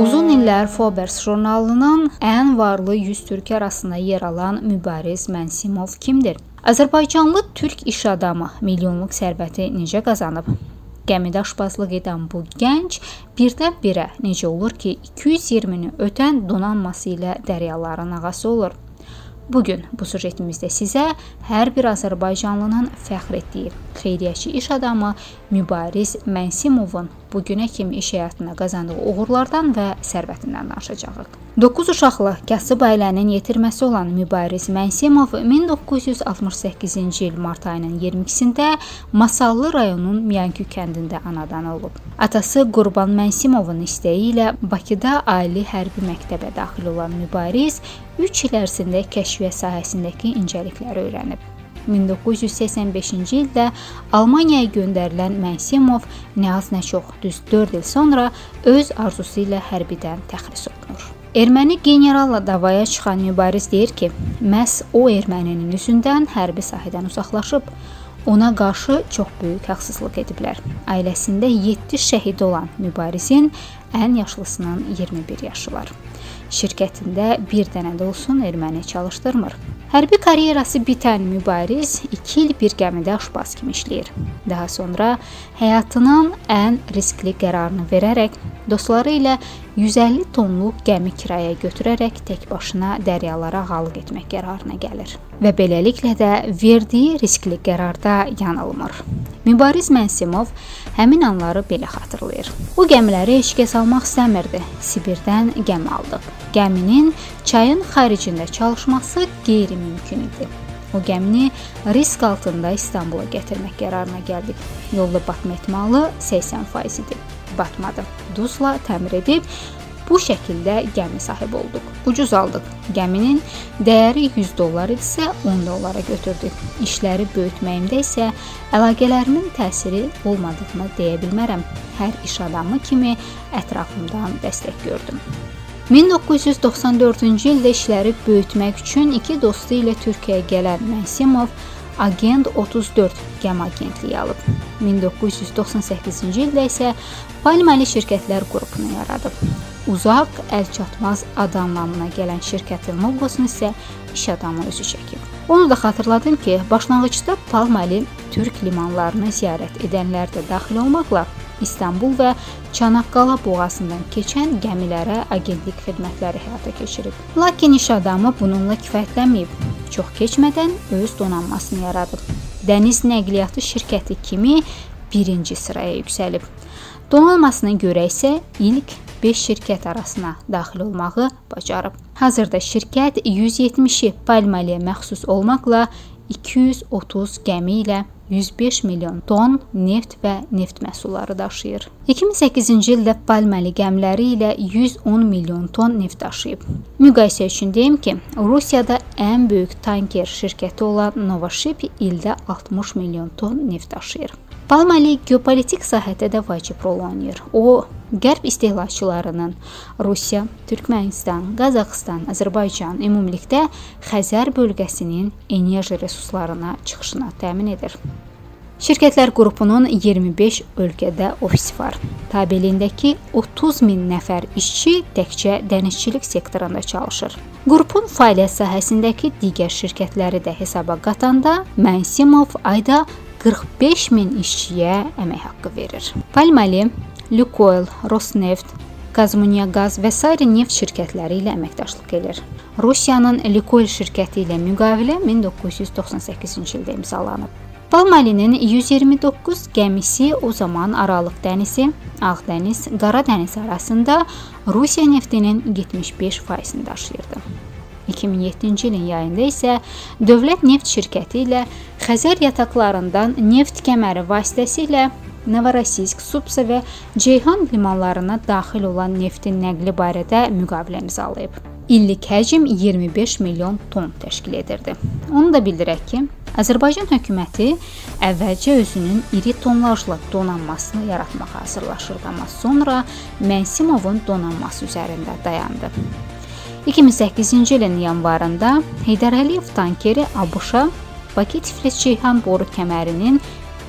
Uzun illər Forbes jurnalının ən varlı 100 türk arasında yer alan Mübariz Mənsimov kimdir? Azərbaycanlı türk iş adamı milyonluq sərvəti necə qazanıb? Gəmidə aşpazlıq edən bu gənc birdən-birə necə olur ki, 220-ni ötən donanması ilə dəryaların ağası olur? Bu gün bu sujetimizdə sizə hər bir azərbaycanlının fəxr etdiyi xeyriyyəçi iş adamı Mübariz Mənsimovun bu günə kimi iş həyatında qazandığı uğurlardan və sərvətindən danışacağıq. 9 uşaqlı kasıb ailənin yetirməsi olan Mübariz Mənsimov 1968-ci il mart ayının 22-sində Masallı rayonunun Miyankü kəndində anadan olub. Atası Qurban Mənsimovun istəyi ilə Bakıda ali hərbi məktəbə daxil olan Mübariz 3 il ərzində kəşfiyyat sahəsindəki incəlikləri öyrənib. 1985-ci ildə Almaniyaya göndərilən Mənsimov nə az nə çox düz 4 il sonra öz arzusu ilə hərbidən təxris olunur. Erməni generalla davaya çıxan mübariz deyir ki, məhz o erməninin üzündən hərbi sahədən uzaqlaşıb, ona qarşı çox böyük haqsızlıq ediblər. Ailəsində 7 şəhid olan mübarizin ən yaşlısının 21 yaşı var. Şirkətində bir dənə də olsun erməni çalışdırmır. Hərbi karyerası bitən mübariz 2 il bir gəmidə aşpaz kimi işləyir. Daha sonra həyatının ən riskli qərarını verərək dostları ilə 150 tonluq gəmi kirayəyə götürərək tək başına dəryalara ağalıq etmək qərarına gəlir və beləliklə də verdiyi riskli qərarda yanılmır. Mübariz Mənsimov həmin anları belə xatırlayır. O gəmiləri eşqə salmaq istəmirdi. Sibirdən gəmi aldıq. Gəminin çayın xaricində çalışması qeyri-mümkün idi. O gəmini risk altında İstanbula gətirmək qərarına gəldik. Yolda batma ehtimalı 80% idi. Batmadı. Duzla təmir edib Bu şəkildə gəmi sahibi olduq. Ucuz aldıq. Gəminin dəyəri 100 dollar idisə 10 dollara götürdük. İşləri böyütməyimdə isə əlaqələrimin təsiri olmadığını deyə bilmərəm. Hər iş adamı kimi ətrafımdan dəstək gördüm. 1994-cü ildə işləri böyütmək üçün iki dostu ilə Türkiyəyə gələn Mənsimov Agent 34 gəmi agentliyi alıb. 1998-ci ildə isə Palmali şirkətlər qrupunu yaradıb. Uzaq, əlçatmaz adam namına gələn şirkətin loqosunu isə iş adamı özü çəkib. Onu da xatırladım ki, başlanğıcda Palmali türk limanlarını ziyarət edənlər də daxil olmaqla İstanbul və Çanaqqala boğazından keçən gəmilərə agentlik xidmətləri həyata keçirib. Lakin iş adamı bununla kifayətlənməyib. Çox keçmədən öz donanmasını yaradıb. Dəniz nəqliyyatı şirkəti kimi birinci sıraya yüksəlib. Donanmasına görə isə ilk 5 şirkət arasına daxil olmağı bacarıb. Hazırda şirkət 170-i Palmaliyə məxsus olmaqla 230 gəmi ilə 105 milyon ton neft və neft məhsulları daşıyır. 2008-ci ildə Palmali gəmiləri ilə 110 milyon ton neft daşıyıb. Müqayisə üçün deyim ki, Rusiyada ən böyük tanker şirkəti olan Novaship ildə 60 milyon ton neft daşıyır. Palmali geopolitik sahədə də vacib rol oynayır. O, qərb istehlakçılarının Rusiya, Türkmənistan, Qazaxıstan, Azərbaycan, ümumilikdə Xəzər bölgəsinin enerji resurslarına çıxışına təmin edir. Şirkətlər qrupunun 25 ölkədə ofisi var. Tabeliyindəki 30 min nəfər işçi təkcə dənizçilik sektorunda çalışır. Qrupun fəaliyyət sahəsindəki digər şirkətləri də hesaba qatanda Mənsimov ayda 45 min işçiyə əmək haqqı verir. Palmali, Lukoil, Rosneft, Qazmunyaqaz və s. neft şirkətləri ilə əməkdaşlıq edir. Rusiyanın Lukoil şirkəti ilə müqavilə 1998-ci ildə imzalanıb. Palmalinin 129 gəmisi o zaman Aralıq dənizi, Ağdəniz, Qara dəniz arasında Rusiya neftinin 75%-ni daşıyırdı. 2007-ci ilin yayında isə Dövlət Neft şirkəti ilə Xəzər yataqlarından neft kəməri vasitəsilə Novorossiysk, Supsa və Ceyhan limanlarına daxil olan neftin nəqli barədə müqavilə imzalayıb. İllik həcm 25 milyon ton təşkil edirdi. Onu da bildirək ki, Azərbaycan hökuməti əvvəlcə özünün iri tonlajlı donanmasını yaratmağa hazırlaşırdı, amma sonra Mənsimovun donanması üzərində dayandı. 2008-ci ilin yanvarında Heydər Əliyev tankeri ABŞ-a Bakı-Tiflis-Ceyhan boru kəmərinin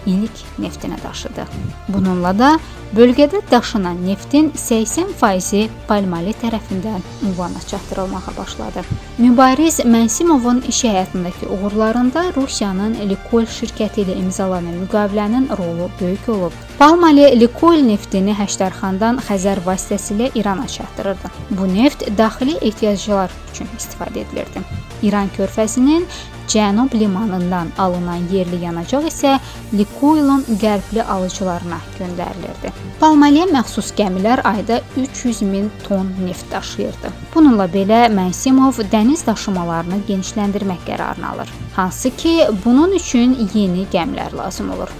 ilk neftini daşıdı. Bununla da bölgədə daşınan neftin 80%-i Palmali tərəfindən ünvana çatdırılmağa başladı. Mübariz Mənsimovun iş həyatındakı uğurlarında Rusiyanın Likol şirkəti ilə imzalanan müqavilənin rolu böyük olub. Palmali Likol neftini Həştərxandan Xəzər vasitəsilə İrana çatdırırdı. Bu neft daxili ehtiyaclar üçün istifadə edilirdi. İran körfəzinin cənub limanından alınan yerli yanacaq isə Likuylun qərbli alıcılarına göndərilirdi. Palmaliyə məxsus gəmilər ayda 300 min ton neft daşıyırdı. Bununla belə Mənsimov dəniz daşımalarını genişləndirmək qərarını alır. Hansı ki, bunun üçün yeni gəmilər lazım olur.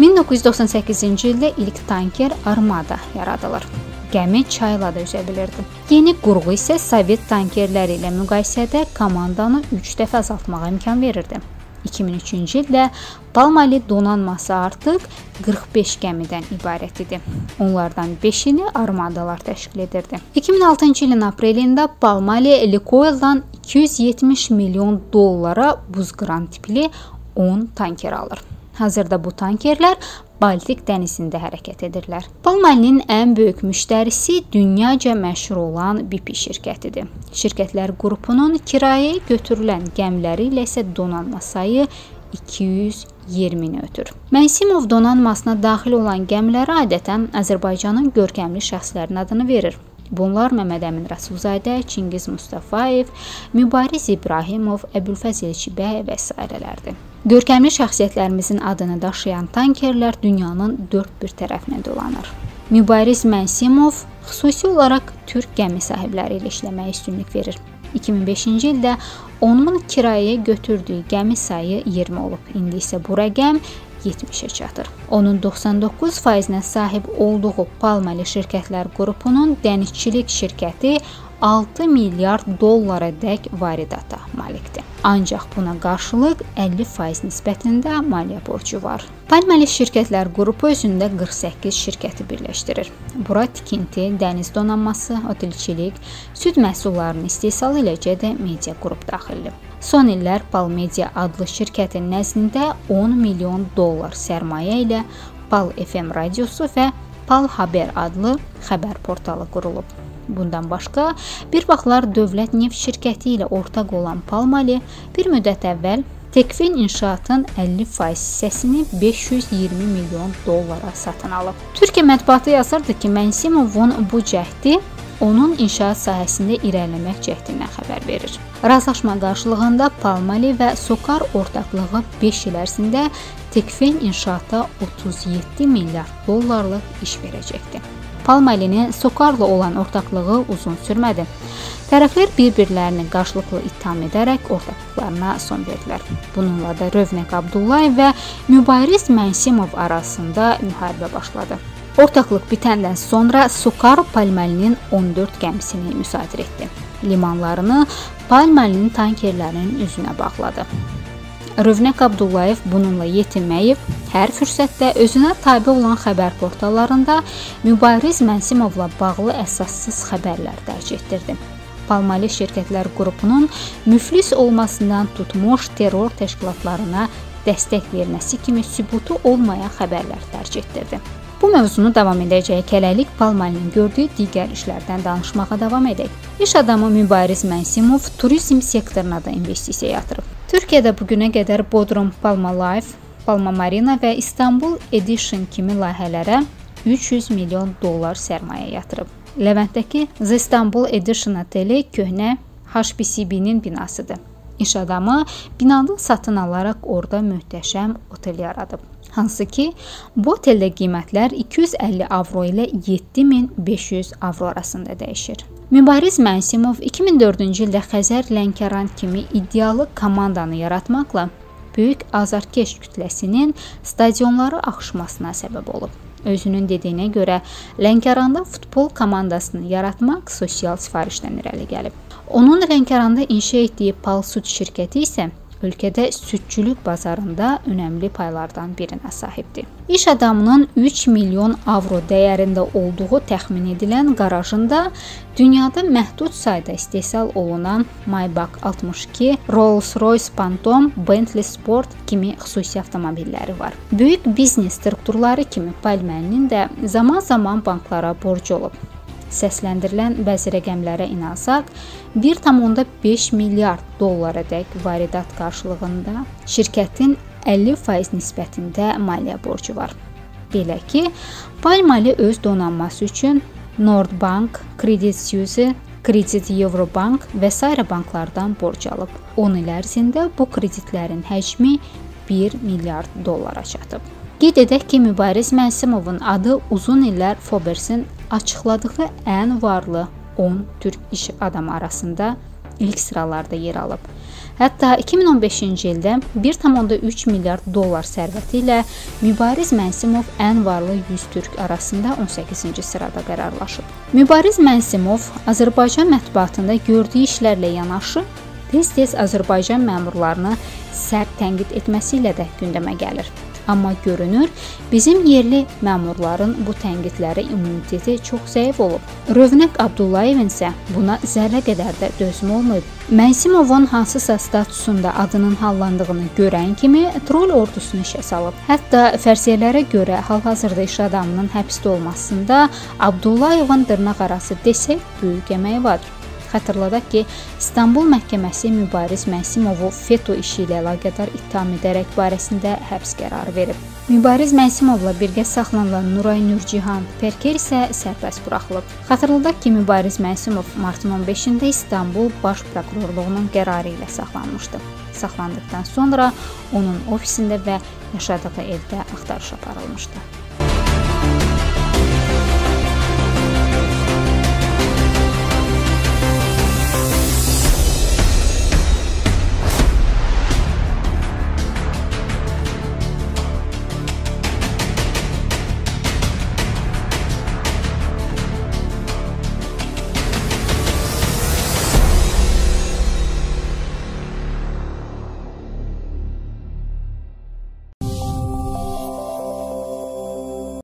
1998-ci ildə ilk tanker Armada yaradılır gəmi çayla da üzə bilirdi. Yeni qurğu isə Sovet tankerləri ilə müqayisədə komandanı 3 dəfə azaltmağa imkan verirdi. 2003-cü ildə Palmali donanması artıq 45 gəmidən ibarət idi. Onlardan 5-ini armadalar təşkil edirdi. 2006-cı ilin aprelində Palmali Likoildan 270 milyon dollara buzqıran tipli 10 tanker alır. Hazırda bu tankerlər Baltik dənizində hərəkət edirlər. Palmalinin ən böyük müştərisi dünyaca məşhur olan BP şirkətidir. Şirkətlər qrupunun kirayəyə götürülən gəmiləri ilə isə donanma sayı 220-ni ötür. Mənsimov donanmasına daxil olan gəmilərə adətən Azərbaycanın görkəmli şəxslərinin adını verir. Bunlar Məmməd Əmin Rəsulzadə, Çingiz Mustafayev, Mübariz İbrahimov, Əbülfəzil Çibəy və s.lərdir. Görkəmli şəxsiyyətlərimizin adını daşıyan tankerlər dünyanın dörd bir tərəfinə dolanır. Mübariz Mənsimov xüsusi olaraq türk gəmi sahibləri ilə işləməyə üstünlük verir. 2005-ci ildə onun kirayəyə götürdüyü gəmi sayı 20 olub. İndi isə bu rəqəm 70-ə çatır. Onun 99%-nə sahib olduğu Palmali şirkətlər qrupunun dənizçilik şirkəti 6 milyard dollara dək varidata malikdir. Ancaq buna qarşılıq 50% nisbətində maliyyə borcu var. Palmali şirkətlər qrupu özündə 48 şirkəti birləşdirir. Bura tikinti, dəniz donanması, otelçilik, süd məhsullarının istehsalı eləcə də media qrup daxildir. Son illər Palmedia adlı şirkətin nəzdində 10 milyon dollar sərmayə ilə Pal FM radiosu və Pal Haber adlı xəbər portalı qurulub. Bundan başqa, bir vaxtlar Dövlət Neft şirkəti ilə ortaq olan Palmali bir müddət əvvəl Tekfin inşaatın 50% hissəsini 520 milyon dollara satın alıb. Türkiyə mətbuatı yazırdı ki, Mənsimovun bu cəhdi onun inşaat sahəsində irəliləmək cəhdindən xəbər verir. Razılaşma qarşılığında Palmali və Sokar ortaqlığı 5 il ərzində Tekfen inşaata 37 milyard dollarlıq iş verəcəkdi. Palmalinin Sokarla olan ortaqlığı uzun sürmədi. Tərəflər bir-birlərini qarşılıqlı ittiham edərək ortaqlıqlarına son verdilər. Bununla da Rövnək Abdullayev və Mübariz Mənsimov arasında müharibə başladı. Ortaqlıq bitəndən sonra Sokar Palmalinin 14 gəmisini müsadirə etdi. Limanlarını Palmalinin tankerlərinin üzünə bağladı. Rövnək Abdullayev bununla yetinməyib, hər fürsətdə özünə tabe olan xəbər portallarında Mübariz Mənsimovla bağlı əsassız xəbərlər dərc etdirdi. Palmali şirkətlər qrupunun müflis olmasından tutmuş terror təşkilatlarına dəstək verməsi kimi sübutu olmayan xəbərlər dərc etdirdi. Bu mövzunu davam edəcək. Hələlik Palmalinin gördüyü digər işlərdən danışmağa davam edək. İş adamı Mübariz Mənsimov turizm sektoruna da investisiya yatırıb. Türkiyədə bu günə qədər Bodrum Palma Life, Palma Marina və İstanbul Edition kimi layihələrə 300 milyon dollar sərmayə yatırıb. Leventdəki The Istanbul Edition oteli köhnə HBCB-nin binasıdır. İş adamı binanı satın alaraq orada möhtəşəm otel yaradıb. Hansı ki, bu oteldə qiymətlər 250 avro ilə 7500 avro arasında dəyişir. Mübariz Mənsimov 2004-cü ildə Xəzər Lənkəran kimi iddialı komandanı yaratmaqla böyük azarkeş kütləsinin stadionlara axışmasına səbəb olub. Özünün dediyinə görə Lənkəranda futbol komandasını yaratmaq sosial sifarişdən irəli gəlib. Onun Lənkəranda inşa etdiyi Palsud şirkəti isə ölkədə südçülük bazarında önəmli paylardan birinə sahibdir. İş adamının 3 milyon avro dəyərində olduğu təxmin edilən qarajında dünyada məhdud sayda istehsal olunan Maybach 62, Rolls-Royce Phantom, Bentley Sport kimi xüsusi avtomobilləri var. Böyük biznes strukturları kimi Palməlinin də zaman-zaman banklara borcu olub. Səsləndirilən bəzi rəqəmlərə inansaq, 1.5 milyard dollara-dək varidat qarşılığında şirkətin 50% nisbətində maliyyə borcu var. Belə ki, Palmali öz donanması üçün Nordbank, Credit Suisse, Kredit Eurobank və s. banklardan borc alıb. 10 il ərzində bu kreditlərin həcmi 1 milyard dollara çatıb. Qeyd edək ki, Mübariz Mənsimovun adı uzun illər Forbes-in açıqladığı ən varlı 10 türk iş adamı arasında ilk sıralarda yer alıb. Hətta 2015-ci ildə 1.3 milyard dollar sərvəti ilə Mübariz Mənsimov ən varlı 100 türk arasında 18-ci sırada qərarlaşıb. Mübariz Mənsimov Azərbaycan mətbuatında gördüyü işlərlə yanaşı tez-tez Azərbaycan məmurlarını sərt tənqid etməsi ilə də gündəmə gəlir. Amma görünür, bizim yerli məmurların bu tənqidlərə immuniteti çox zəif olub. Rövnəq Abdullayevin isə buna zərrə qədər də dözümü olmayıb. Mənsimovun hansısa statusunda adının hallandığını görən kimi troll ordusunu işə salıb. Hətta fərsiyələrə görə hal-hazırda iş adamının həbsdə olmasında Abdullayevin dırnaqarası desək böyük əməyi var. Xatırladaq ki, İstanbul məhkəməsi Mübariz Məsimovu FETÖ işi ilə əlaqədar ittiham edərək barəsində həbs qərarı verib. Mübariz Mənsimovla birgə saxlanılan Nuray Nurcihan Perker isə sərbəst buraxılıb. Xatırladaq ki, Mübariz Mənsimov martın 15-də İstanbul Baş Prokurorluğunun qərarı ilə saxlanmışdı. Saxlandıqdan sonra onun ofisində və yaşadığı evdə axtarış aparılmışdı.